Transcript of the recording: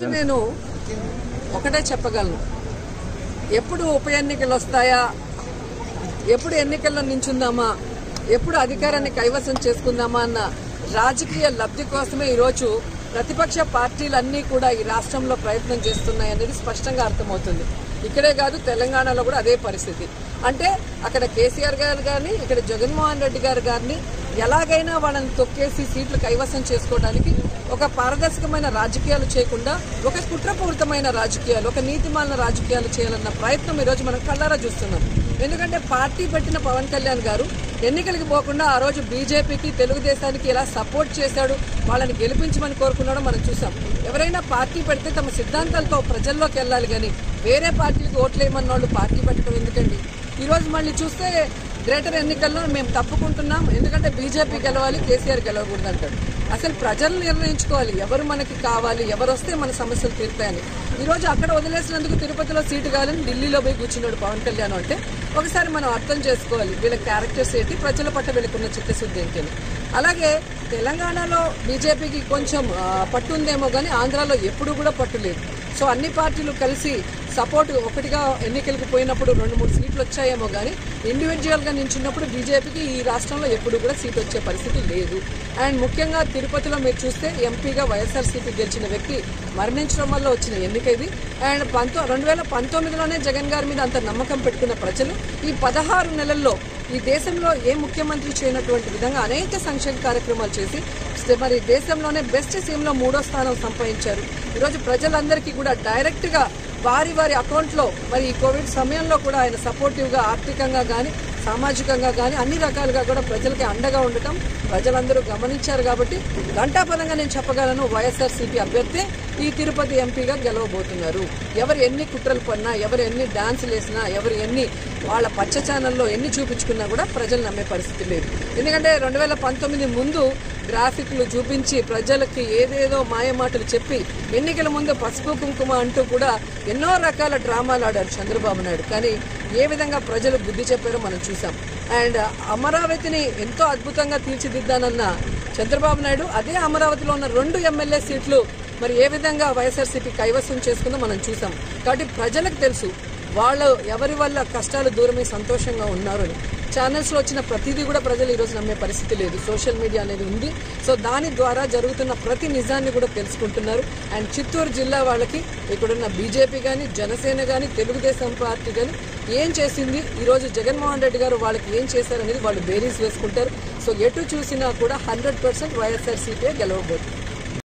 నేను ఒకటే చెప్పగలను. ఎప్పుడు ఉప ఎన్నికలు వస్తాయా? ఎప్పుడు ఎన్నికల్లో నించుందామా? ఎప్పుడు అధికారాన్ని కైవసం చేసుకుందామా అన్న రాజకీయ లబ్ధి కోసమే ఈరోజు ప్రతిపక్ష పార్టీలన్నీ కూడా ఈ రాష్ట్రంలో ప్రయత్నం చేస్తున్నాయి అనేది స్పష్టంగా అర్థమవుతుంది. ఇక్కడే కాదు తెలంగాణలో కూడా అదే పరిస్థితి. అంటే అక్కడ కేసీఆర్ గారు కానీ ఇక్కడ జగన్మోహన్ రెడ్డి గారు గారిని ఎలాగైనా వాళ్ళని తొక్కేసి సీట్లు కైవసం చేసుకోవడానికి ఒక పారదర్శకమైన రాజకీయాలు చేయకుండా ఒక కుట్రపూరితమైన రాజకీయాలు ఒక నీతిమాలిన రాజకీయాలు చేయాలన్న ప్రయత్నం ఈరోజు మనం కళ్ళారా చూస్తున్నాం. ఎందుకంటే పార్టీ పెట్టిన పవన్ కళ్యాణ్ గారు ఎన్నికలకు పోకుండా ఆ రోజు బీజేపీకి తెలుగుదేశానికి ఎలా సపోర్ట్ చేశాడు వాళ్ళని గెలిపించమని కోరుకున్నాడో మనం చూసాం. ఎవరైనా పార్టీ పెడితే తమ సిద్ధాంతాలతో ప్రజల్లోకి వెళ్ళాలి కానీ వేరే పార్టీలకు ఓట్లేయమన్న వాళ్ళు పార్టీ పెట్టడం ఎందుకండి? ఈరోజు మళ్ళీ చూస్తే గ్రేటర్ ఎన్నికల్లో మేము తప్పుకుంటున్నాం. ఎందుకంటే బీజేపీ గెలవాలి కేసీఆర్ గెలవకూడదు అంటాడు. అసలు ప్రజలు నిర్ణయించుకోవాలి. ఎవరు మనకి కావాలి ఎవరు వస్తే మన సమస్యలు తీరుతాయని. ఈరోజు అక్కడ వదిలేసినందుకు తిరుపతిలో సీటు కావాలని ఢిల్లీలో పోయి కూర్చున్నాడు పవన్ కళ్యాణ్ అంటే ఒకసారి మనం అర్థం చేసుకోవాలి. వీళ్ళ క్యారెక్టర్స్ ఏంటి ప్రజల పట్ల వీళ్ళకున్న చిత్తశుద్ధి ఏంటి అలాగే తెలంగాణలో బీజేపీకి కొంచెం పట్టు ఉందేమో కానీ ఆంధ్రాలో ఎప్పుడు కూడా పట్టు లేదు. సో అన్ని పార్టీలు కలిసి సపోర్ట్ ఒకటిగా ఎన్నికలకు పోయినప్పుడు రెండు మూడు సీట్లు వచ్చాయేమో కానీ ఇండివిజువల్గా నించున్నప్పుడు బీజేపీకి ఈ రాష్ట్రంలో ఎప్పుడు కూడా సీట్ వచ్చే పరిస్థితి లేదు. అండ్ ముఖ్యంగా తిరుపతిలో మీరు చూస్తే ఎంపీగా వైఎస్ఆర్సీపీ గెలిచిన వ్యక్తి మరణించడం వల్ల వచ్చిన ఎన్నిక ఇది. అండ్ పంతో రెండు వేల పంతొమ్మిదిలోనే జగన్ గారి మీద అంత నమ్మకం పెట్టుకున్న ప్రజలు ఈ పదహారు నెలల్లో ఈ దేశంలో ఏ ముఖ్యమంత్రి చేయనటువంటి విధంగా అనేక సంక్షేమ కార్యక్రమాలు చేసి మరి దేశంలోనే బెస్ట్ సీఎంలో మూడో స్థానం సంపాదించారు. ఈరోజు ప్రజలందరికీ కూడా డైరెక్ట్గా వారి వారి అకౌంట్లో మరి ఈ కోవిడ్ సమయంలో కూడా ఆయన సపోర్టివ్గా ఆర్థికంగా కానీ సామాజికంగా కానీ అన్ని రకాలుగా కూడా ప్రజలకి అండగా ఉండటం ప్రజలందరూ గమనించారు కాబట్టి ఘంటాపరంగా నేను చెప్పగలను వైఎస్ఆర్సీపీ అభ్యర్థి ఈ తిరుపతి ఎంపీగా గెలవబోతున్నారు. ఎవరు ఎన్ని కుట్రలు పడినా ఎవరు ఎన్ని డాన్సులు వేసినా ఎవరు ఎన్ని వాళ్ళ పచ్చ ఛానల్లో ఎన్ని చూపించుకున్నా కూడా ప్రజలు నమ్మే పరిస్థితి లేదు. ఎందుకంటే రెండు వేల పంతొమ్మిది ముందు గ్రాఫిక్లు చూపించి ప్రజలకి ఏదేదో మాయమాటలు చెప్పి ఎన్నికల ముందు పసుపు కుంకుమ అంటూ కూడా ఎన్నో రకాల డ్రామాలు ఆడారు చంద్రబాబు నాయుడు. కానీ ఏ విధంగా ప్రజలు బుద్ధి చెప్పారో మనం చూసాం అండ్ అమరావతిని ఎంతో అద్భుతంగా తీర్చిదిద్దానన్న చంద్రబాబు నాయుడు అదే అమరావతిలో ఉన్న రెండు ఎమ్మెల్యే సీట్లు మరి ఏ విధంగా వైఎస్ఆర్సీపీ కైవసం చేసుకుందో మనం చూసాం కాబట్టి ప్రజలకు తెలుసు వాళ్ళు ఎవరి వల్ల కష్టాలు దూరమై సంతోషంగా ఉన్నారు అని. ఛానల్స్లో వచ్చిన ప్రతిదీ కూడా ప్రజలు ఈరోజు నమ్మే పరిస్థితి లేదు. సోషల్ మీడియా అనేది ఉంది. సో దాని ద్వారా జరుగుతున్న ప్రతి నిజాన్ని కూడా తెలుసుకుంటున్నారు. అండ్ చిత్తూరు జిల్లా వాళ్ళకి ఇక్కడున్న బీజేపీ కానీ జనసేన కానీ తెలుగుదేశం పార్టీ కానీ ఏం చేసింది? ఈరోజు జగన్మోహన్ రెడ్డి గారు వాళ్ళకి ఏం చేశారనేది వాళ్ళు బేరీస్ వేసుకుంటారు. సో ఎటు చూసినా కూడా హండ్రెడ్ పర్సెంట్ వైఎస్ఆర్సీపీ గెలవబోతుంది.